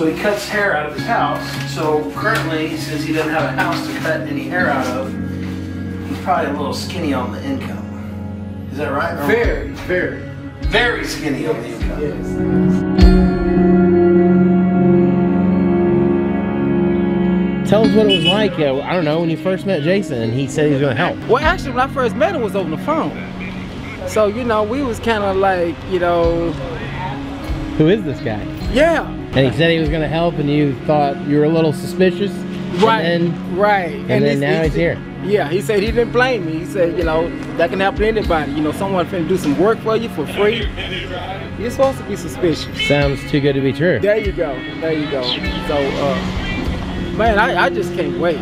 So he cuts hair out of his house. So currently, since he doesn't have a house to cut any hair out of, he's probably a little skinny on the income. Is that right? Or- Very, very. very skinny on the income. Yes. Tell us what it was like. Uh, I don't know when you first met Jason and he said he was going to help. Well, actually, when I first met him, was over the phone. So you know, we was kind of like, you know, Who is this guy? yeah, And he said he was going to help, and you thought you were a little suspicious. right, And then, right. and then this- now he's he- here. Yeah, he said he didn't blame me. He said, you know, that can happen to anybody. You know, someone finna do some work for you for free. You're supposed to be suspicious. Sounds too good to be true. There you go. There you go. So, uh, man, I, I just can't wait.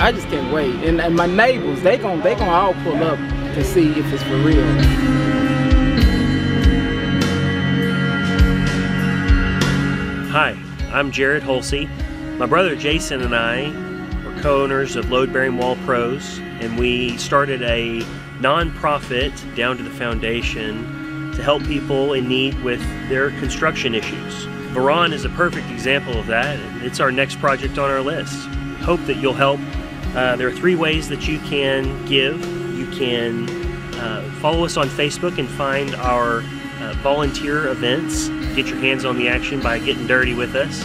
I just can't wait. And, and my neighbors, they gon' they gonna all pull up to see if it's for real. Hi, I'm Jared Hulcy. My brother Jason and I are co-owners of Load Bearing Wall Pros, and we started a non-profit down to the foundation to help people in need with their construction issues. Varron is a perfect example of that. It's our next project on our list. Hope that you'll help. Uh, there are three ways that you can give. You can uh, follow us on Facebook and find our uh, volunteer events. Get your hands on the action by getting dirty with us.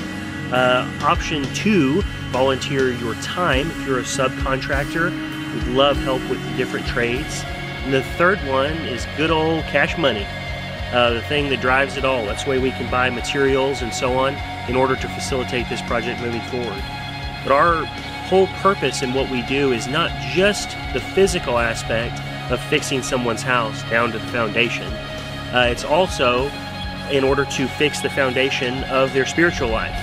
Uh, option two, volunteer your time if you're a subcontractor. We'd love help with the different trades. And the third one is good old cash money, uh, the thing that drives it all. That's the way we can buy materials and so on in order to facilitate this project moving forward. But our whole purpose in what we do is not just the physical aspect of fixing someone's house down to the foundation. Uh, it's also in order to fix the foundation of their spiritual life,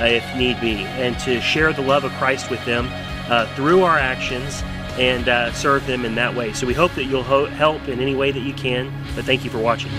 uh, if need be, and to share the love of Christ with them uh, through our actions and uh, serve them in that way. So we hope that you'll ho- help in any way that you can. But thank you for watching.